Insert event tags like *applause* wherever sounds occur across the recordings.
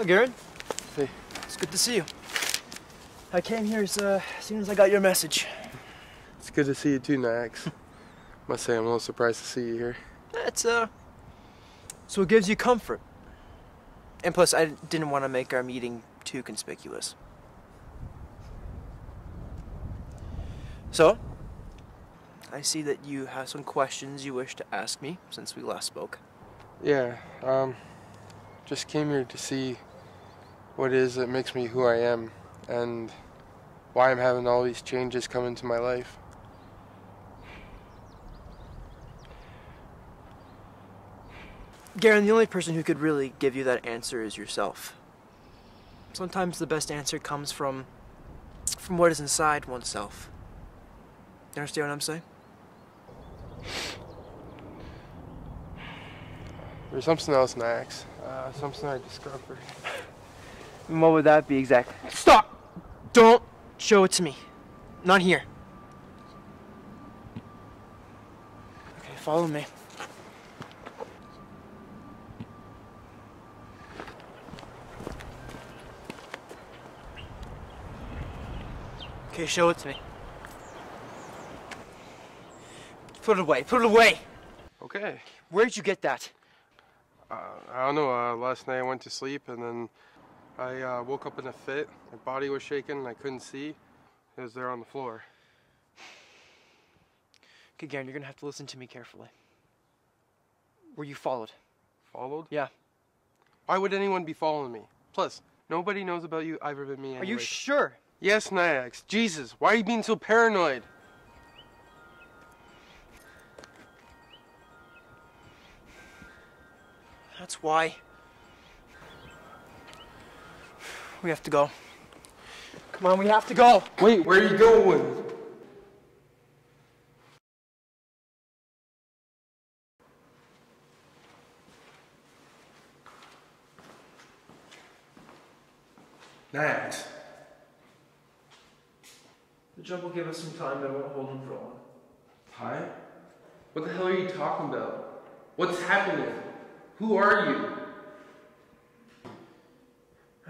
Well, Garen. Hey. It's good to see you. I came here as, uh, as soon as I got your message. It's good to see you too, Niax. *laughs* Must say I'm a little surprised to see you here. That's, uh... So it gives you comfort. And plus, I didn't want to make our meeting too conspicuous. So, I see that you have some questions you wish to ask me since we last spoke. Yeah, um, just came here to see what it is that makes me who I am and why I'm having all these changes come into my life. Garen, the only person who could really give you that answer is yourself. Sometimes the best answer comes from from what is inside oneself. You understand what I'm saying? There's something else, Niax. Uh, something I discovered. And what would that be exactly? Stop! Don't show it to me. Not here. Okay, follow me. Okay, show it to me. Put it away. Put it away. Okay. Where'd you get that? Uh, I don't know. Uh, last night I went to sleep and then I uh, woke up in a fit. My body was shaking and I couldn't see. It was there on the floor. Okay, Garen, you're gonna have to listen to me carefully. Were you followed? Followed? Yeah. Why would anyone be following me? Plus, nobody knows about you either than me. Are you sure? Yes, Niax. Jesus, why are you being so paranoid? That's why. We have to go. Come on, we have to go. Wait, where are you going? Niax. The jump will give us some time, but it won't hold him for long. Hi? What the hell are you talking about? What's happening? Who are you?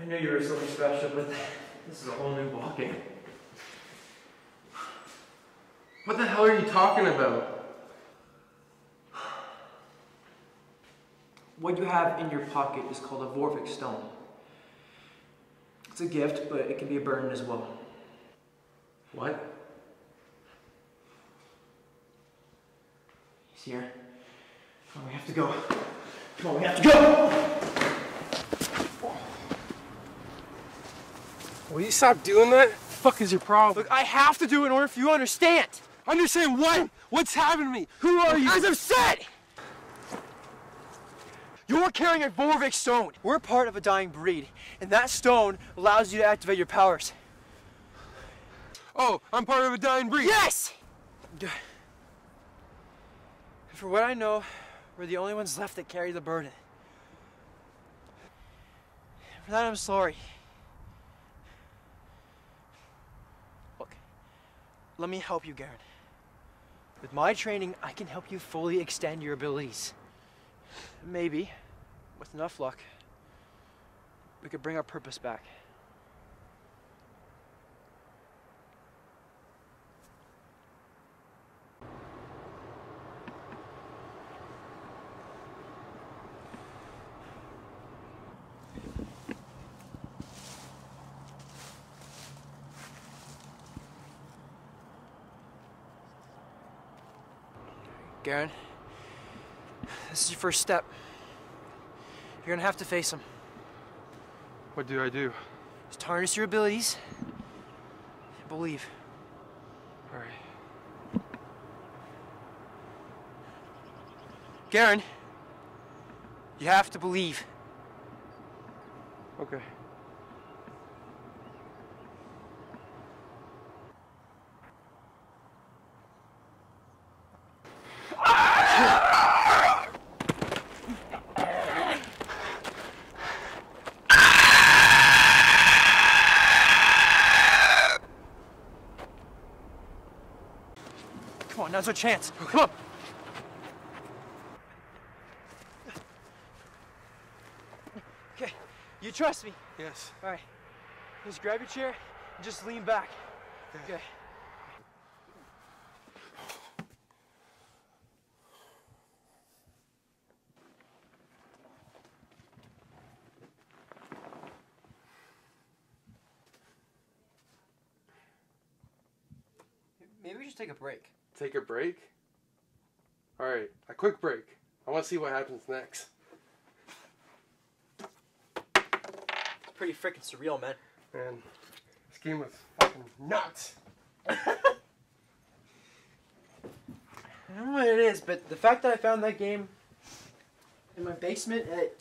I knew you were something special, but *laughs* this is a whole new ballgame. What the hell are you talking about? What you have in your pocket is called a Vorvik stone. It's a gift, but it can be a burden as well. What? He's here. Come on, we have to go. Come on, we have to go! Will you stop doing that? The fuck is your problem? Look, I have to do it in order for you to understand. Understand what? What's happening to me? Who are you? As I've said! You're carrying a Vorvik stone. We're part of a dying breed, and that stone allows you to activate your powers. Oh, I'm part of a dying breed. Yes! For what I know, we're the only ones left that carry the burden. For that, I'm sorry. Let me help you, Garen. With my training, I can help you fully extend your abilities. Maybe, with enough luck, we could bring our purpose back. Garen, this is your first step. You're gonna have to face him. What do I do? Just harness your abilities and believe. All right. Garen, you have to believe. Okay. On, now's our chance. Come on. Okay, You trust me? Yes. All right. Just grab your chair and just lean back. Okay. Maybe we should take a break. Take a break? Alright, a quick break. I want to see what happens next. It's pretty freaking surreal, man. Man, this game was fucking nuts. *laughs* I don't know what it is, but the fact that I found that game in my basement, it,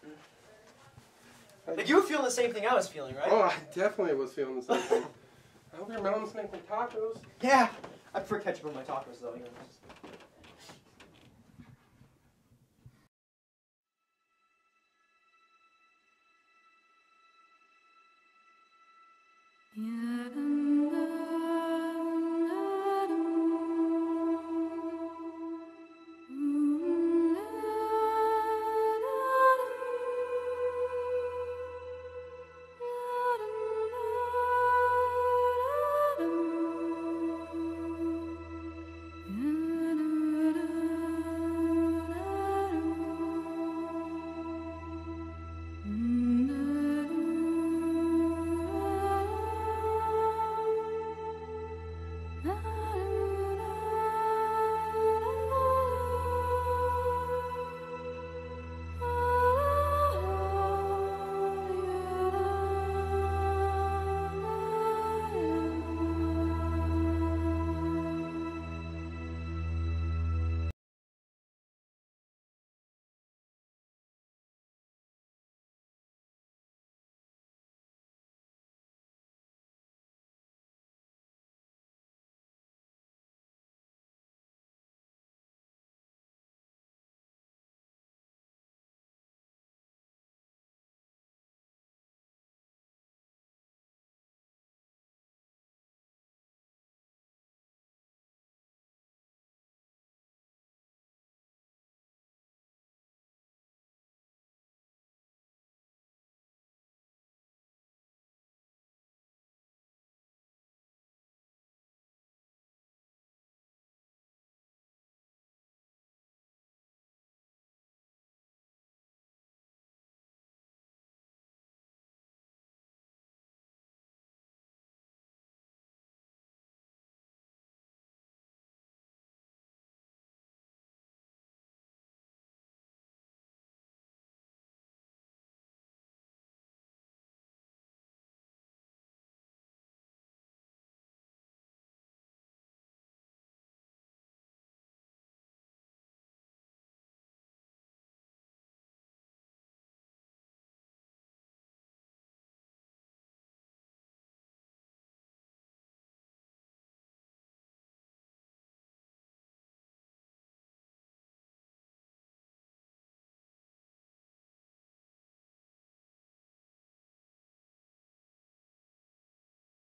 like you were feeling the same thing I was feeling, right? Oh, I definitely was feeling the same thing. *laughs* I hope your mom's making tacos. Yeah. I prefer ketchup on my tacos, though. You know, just... Yeah.